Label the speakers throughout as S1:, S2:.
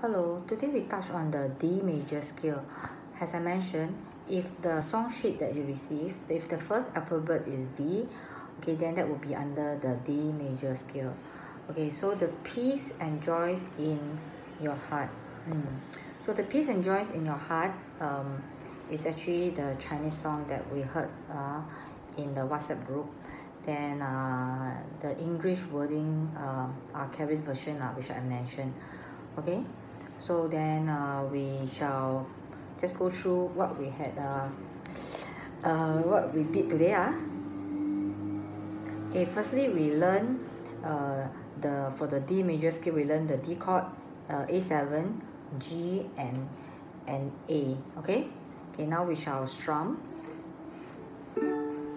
S1: Hello, today we touch on the D major scale. As I mentioned, if the song sheet that you receive, if the first alphabet is D, okay, then that will be under the D major scale. Okay, so the peace and joys in your heart. Mm. So the peace and joys in your heart um, is actually the Chinese song that we heard uh, in the WhatsApp group. Then uh, the English wording uh, are Carrie's version, uh, which I mentioned. Okay, so then uh, we shall just go through what we had uh, uh, what we did today ah. okay firstly we learn uh, the for the D major scale we learn the D chord uh, A7 G and and A okay? Okay now we shall strum.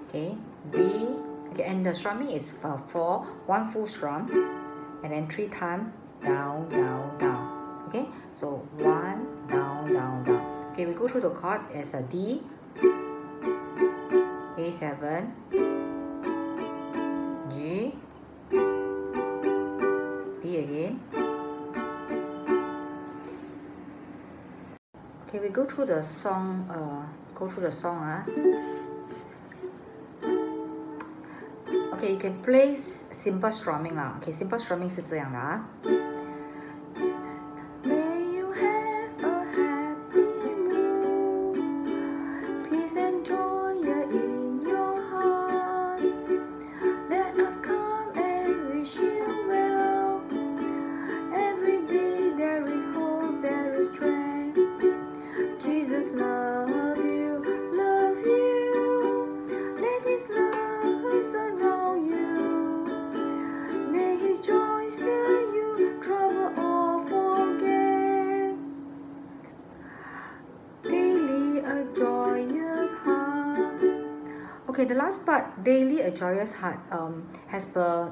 S1: Okay D okay and the strumming is uh, for one full strum and then three times down down down okay so one down down down okay we go through the chord as a D A7 G D again okay we go through the song uh go through the song ah okay you can play simple strumming 啦 okay simple strumming 是这样的啊
S2: Jesus love you, love you. Let His love surround you. May His joys fill you, trouble all forget. Daily a joyous heart.
S1: Okay, the last part, daily a joyous heart, um, as per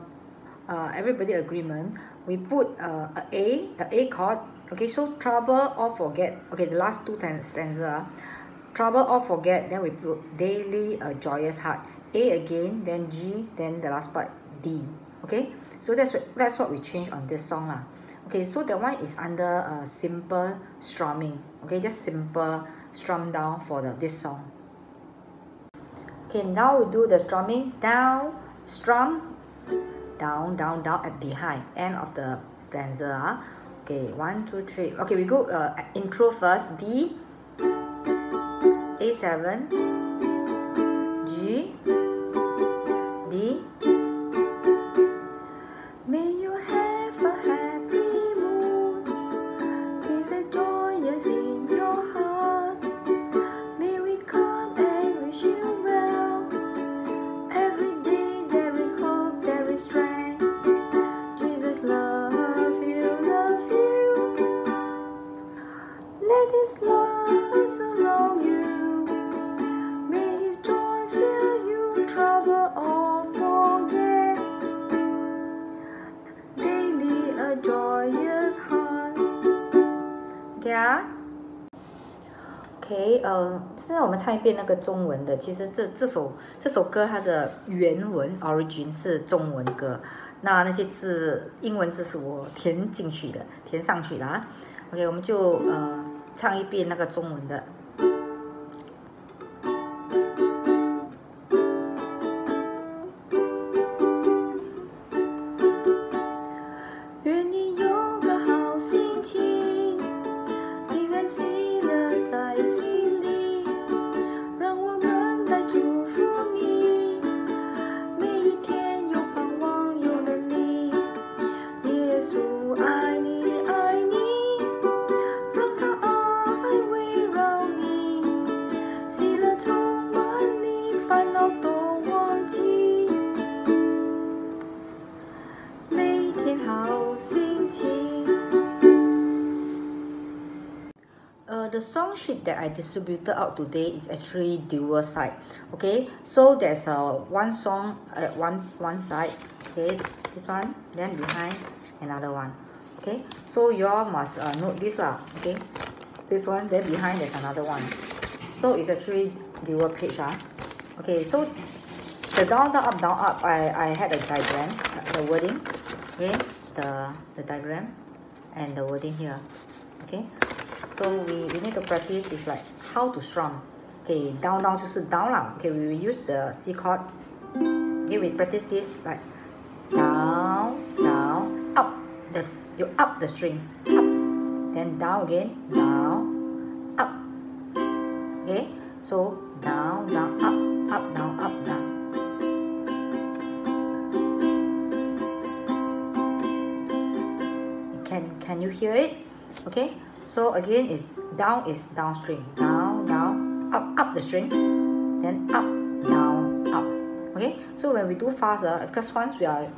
S1: uh, everybody agreement, we put uh, a A, a A chord. Okay, so trouble or forget. Okay, the last two stanza, ah. trouble or forget. Then we put daily a joyous heart. A again, then G, then the last part D. Okay, so that's what that's what we change on this song lah. Okay, so that one is under uh, simple strumming. Okay, just simple strum down for the this song. Okay, now we do the strumming down, strum, down, down, down at behind, end of the stanza. ah. Okay, one, two, three. Okay, we go uh, intro first. D, A7, G, 我们唱一遍那个中文的。其实这这首这首歌它的原文 origin 是中文歌，那那些字英文字是我填进去的，填上去的啊。OK，我们就呃唱一遍那个中文的。Uh, the song sheet that I distributed out today is actually dual side. Okay, so there's a one song at one one side. Okay, this one, then behind another one. Okay, so you all must uh, note this lah. Okay, this one, then behind there's another one. So it's actually dual page ah. Okay, so the down down up down up. I I had a diagram, the wording. Okay, the the diagram, and the wording here. Okay, so we, we need to practice is like how to strum. Okay, down down 就是 down 啦。Okay, we will use the C chord. Okay, we practice this like down, down, up. The, you up the string, up. Then down again, down, up. Okay, so down, down, up, up, down, up, down. Can can you hear it? Okay, so again is down is down string, down, down, up, up the string, then up, down, up. Okay, so when we do faster, uh, because once we are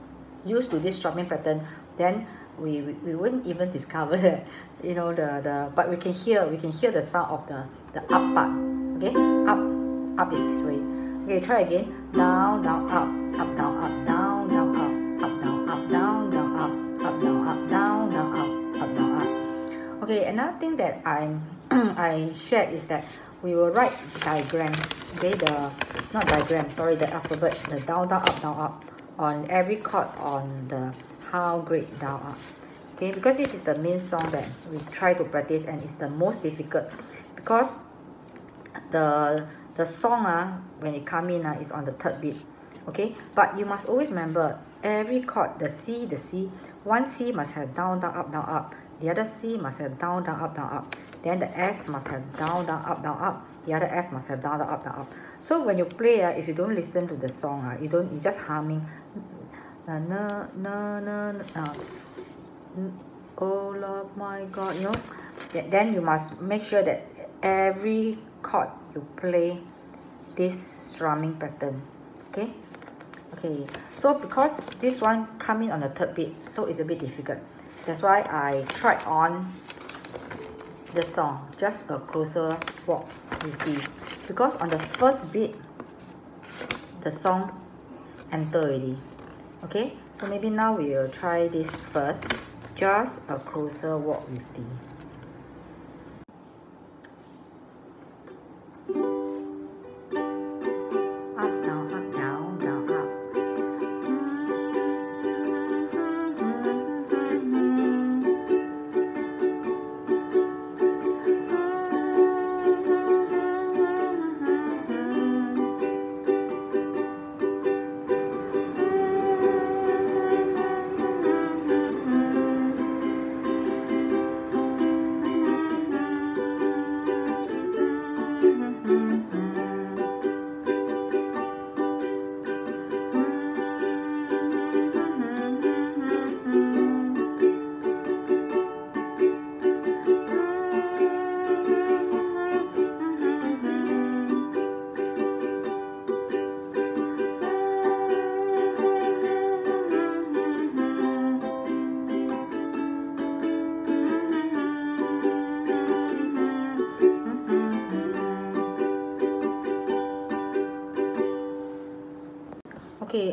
S1: used to this strumming pattern, then we, we, we wouldn't even discover that, you know, the, the, but we can hear, we can hear the sound of the, the up part. Okay, up, up is this way. Okay, try again. Down, down, up, Okay, another thing that I'm I shared is that we will write diagram. Okay, the not diagram, sorry, the alphabet, the down, down, up, down, up on every chord on the how great thou art. Okay, because this is the main song that we try to practice and it's the most difficult because the the song uh, when it come in uh, is on the third beat. Okay, but you must always remember every chord, the C, the C, one C must have down, down, up, down, up. The other C must have down, down, up, down, up. Then the F must have down, down, up, down, up. The other F must have down, down, up, down, up. So when you play, uh, if you don't listen to the song, uh, you don't, you just humming. Na na na na na. Uh, oh Lord, my God, you know. Then you must make sure that every chord you play this strumming pattern. Okay. Okay. So because this one come in on the third beat, so it's a bit difficult. That's why I tried on the song, just a closer walk with D. Because on the first beat, the song enter already. Okay, so maybe now we will try this first. Just a closer walk with D.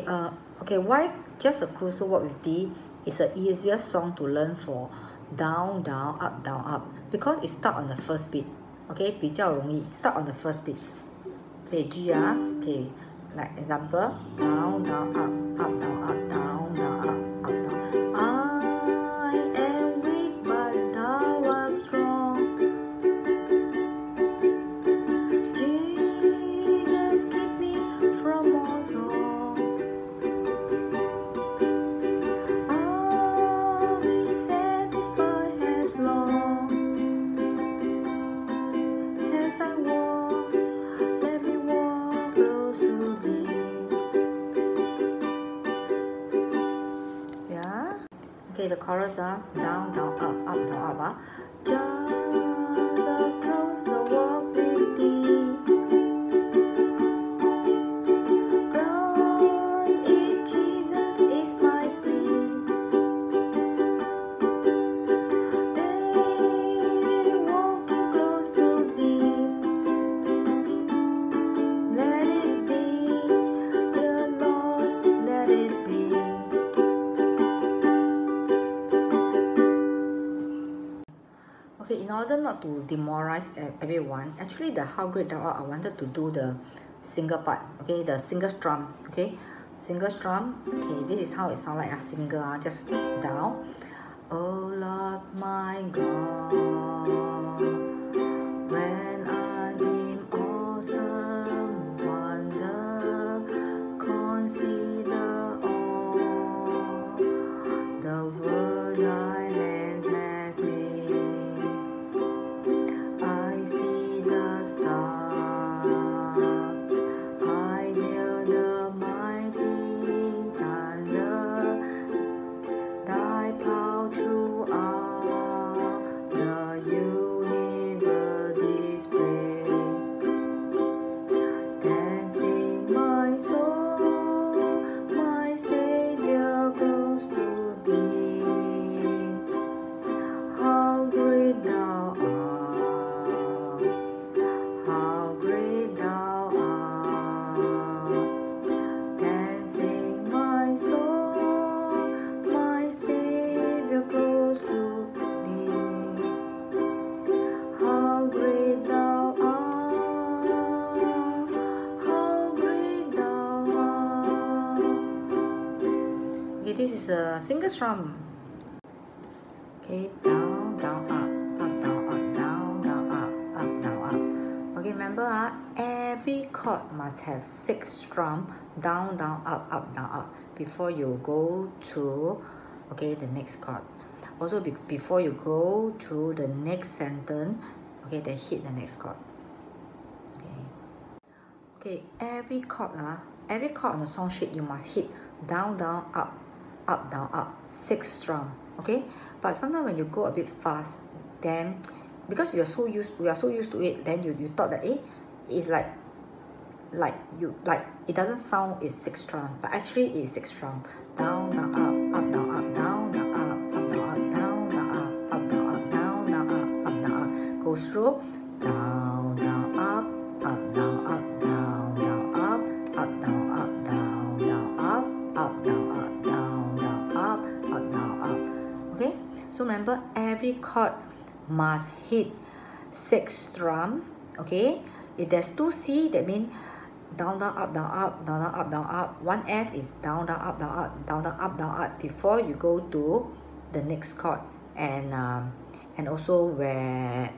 S1: Okay, uh, okay, why just a closer walk with D is an easier song to learn for down, down, up, down, up because it start on the first beat. Okay, 比较容易 start on the first beat. Okay, G 啊，okay, like example, down, down, up, up, down, up,
S2: Let me walk close to.
S1: Yeah. Okay, the chorus ah, down, down, up, up, down, up not to demoralize everyone, actually the how great thou art, I wanted to do the single part. Okay, the single strum. Okay, single strum. Okay, this is how it sounds like a single. ah, just down. Oh Lord, my God. Strum. Okay, down, down, up, up, down, up, down, down, up, up, down, up. Okay, remember uh, every chord must have six strum, down, down, up, up, down, up, before you go to, okay, the next chord. Also, be before you go to the next sentence, okay, then hit the next chord. Okay, okay every chord, uh, every chord on the song sheet, you must hit down, down, up, up, down, up, six strum, okay? But sometimes when you go a bit fast, then because you're so used, we are so used to it, then you, you thought that, eh, it's like, like you, like, it doesn't sound is six strum, but actually it's six strum. Down, down, up, up, down, up, down, down, up, up, down, up, down, up, up, down, up, down, down, up, up, down, up. Goes through, So remember, every chord must hit six strum. Okay? If there's two C, that means down, down, up, down, up, down, down, up, down, up. One F is down, down, up, down, up, down, down, up, down, up before you go to the next chord. And um, and also where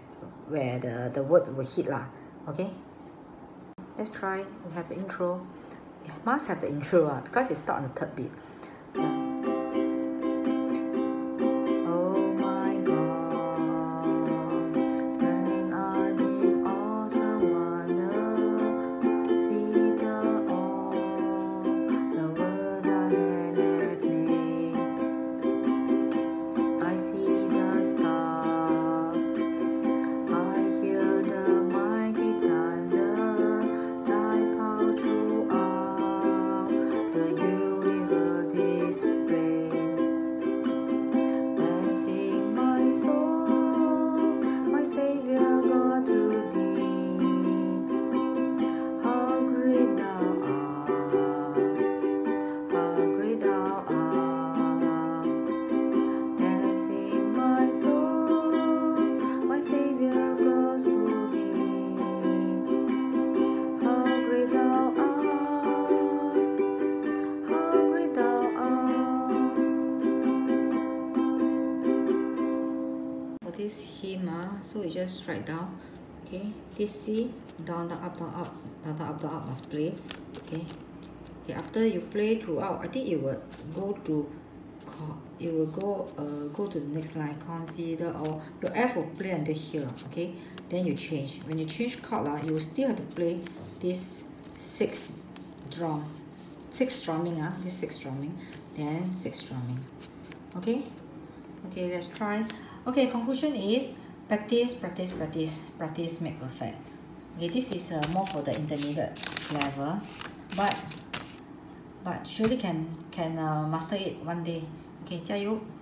S1: where the, the word will hit lah. Okay? Let's try. We have the intro. Yeah, must have the intro uh, because it starts on the third beat. Just write down, okay, this C, down, down, up, down, up, down, down, up, down, up must play, okay. Okay, after you play throughout, I think it will go to, it will go, uh, go to the next line, consider, or your F will play until here, okay. Then you change. When you change chord, ah, you still have to play this six drum, six strumming, ah, this six strumming, then six strumming, okay. Okay, let's try. Okay, conclusion is practice, practice, practice, practice make perfect. Okay, this is uh, more for the intermediate level, but but surely can can uh, master it one day. Okay, 加油！